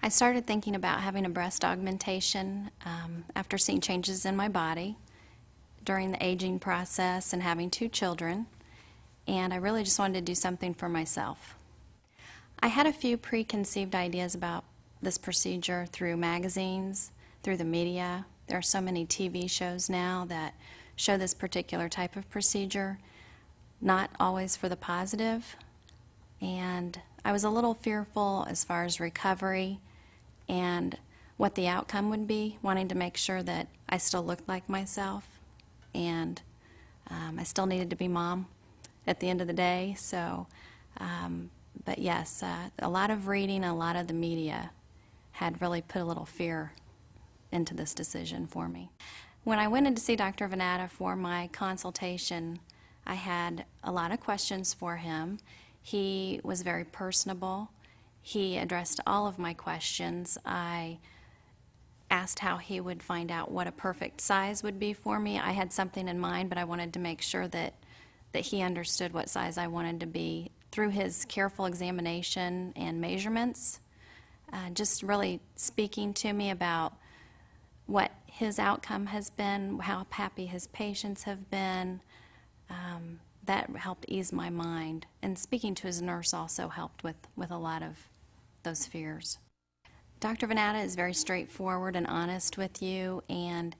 I started thinking about having a breast augmentation um, after seeing changes in my body during the aging process and having two children, and I really just wanted to do something for myself. I had a few preconceived ideas about this procedure through magazines, through the media. There are so many TV shows now that show this particular type of procedure, not always for the positive. And I was a little fearful as far as recovery and what the outcome would be, wanting to make sure that I still looked like myself and um, I still needed to be mom at the end of the day. So, um, but yes, uh, a lot of reading, a lot of the media had really put a little fear into this decision for me. When I went in to see Dr. Van Natta for my consultation, I had a lot of questions for him. He was very personable. He addressed all of my questions. I asked how he would find out what a perfect size would be for me. I had something in mind, but I wanted to make sure that, that he understood what size I wanted to be through his careful examination and measurements. Uh, just really speaking to me about what his outcome has been, how happy his patients have been. Um, that helped ease my mind. And speaking to his nurse also helped with, with a lot of those fears. Dr. Van Natta is very straightforward and honest with you, and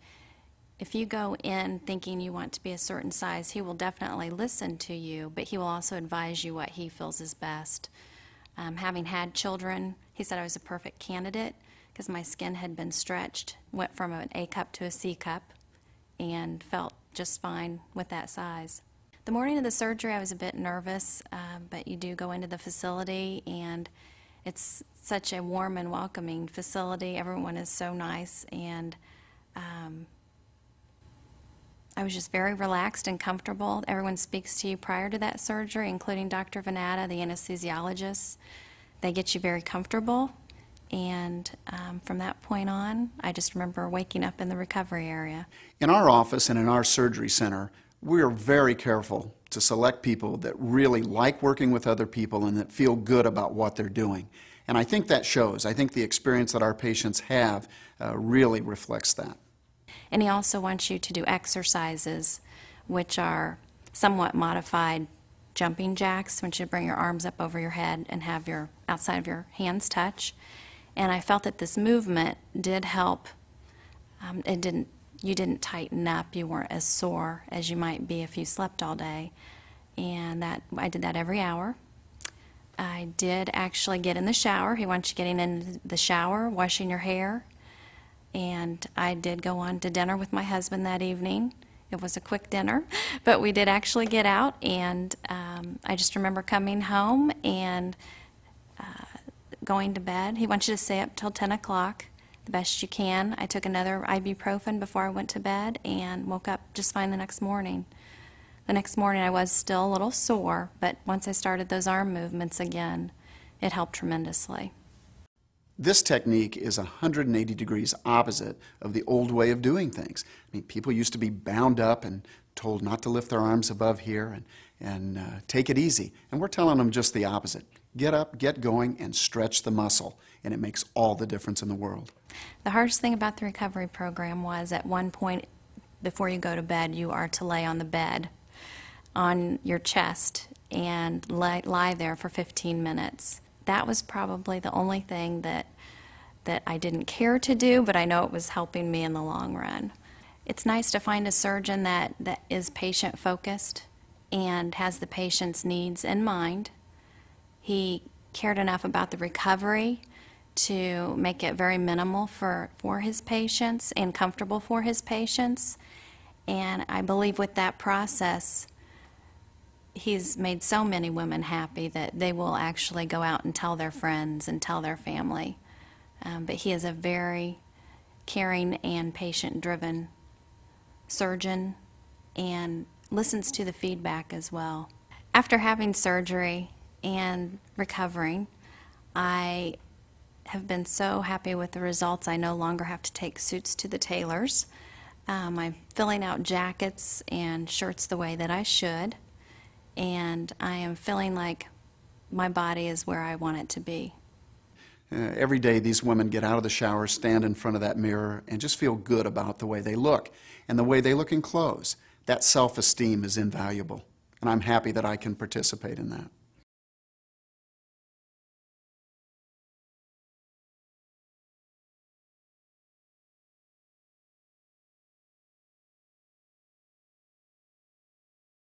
if you go in thinking you want to be a certain size, he will definitely listen to you, but he will also advise you what he feels is best. Um, having had children, he said I was a perfect candidate because my skin had been stretched, went from an A cup to a C cup, and felt just fine with that size. The morning of the surgery, I was a bit nervous, uh, but you do go into the facility and it's such a warm and welcoming facility. Everyone is so nice, and um, I was just very relaxed and comfortable. Everyone speaks to you prior to that surgery, including Dr. Van Natta, the anesthesiologist. They get you very comfortable, and um, from that point on, I just remember waking up in the recovery area. In our office and in our surgery center, we are very careful to select people that really like working with other people and that feel good about what they're doing. And I think that shows. I think the experience that our patients have uh, really reflects that. And he also wants you to do exercises, which are somewhat modified jumping jacks, when you bring your arms up over your head and have your outside of your hands touch. And I felt that this movement did help. Um, it didn't you didn't tighten up, you weren't as sore as you might be if you slept all day. And that I did that every hour. I did actually get in the shower. He wants you getting in the shower, washing your hair. And I did go on to dinner with my husband that evening. It was a quick dinner, but we did actually get out. And um, I just remember coming home and uh, going to bed. He wants you to stay up till 10 o'clock the best you can. I took another ibuprofen before I went to bed and woke up just fine the next morning. The next morning I was still a little sore, but once I started those arm movements again, it helped tremendously. This technique is 180 degrees opposite of the old way of doing things. I mean, people used to be bound up and told not to lift their arms above here and, and uh, take it easy. And we're telling them just the opposite. Get up, get going, and stretch the muscle, and it makes all the difference in the world. The hardest thing about the recovery program was at one point before you go to bed, you are to lay on the bed on your chest and lie, lie there for 15 minutes. That was probably the only thing that that I didn't care to do, but I know it was helping me in the long run. It's nice to find a surgeon that, that is patient focused and has the patient's needs in mind he cared enough about the recovery to make it very minimal for, for his patients and comfortable for his patients. And I believe with that process, he's made so many women happy that they will actually go out and tell their friends and tell their family. Um, but he is a very caring and patient driven surgeon and listens to the feedback as well. After having surgery, and recovering. I have been so happy with the results. I no longer have to take suits to the tailors. Um, I'm filling out jackets and shirts the way that I should, and I am feeling like my body is where I want it to be. Uh, every day, these women get out of the shower, stand in front of that mirror, and just feel good about the way they look and the way they look in clothes. That self esteem is invaluable, and I'm happy that I can participate in that.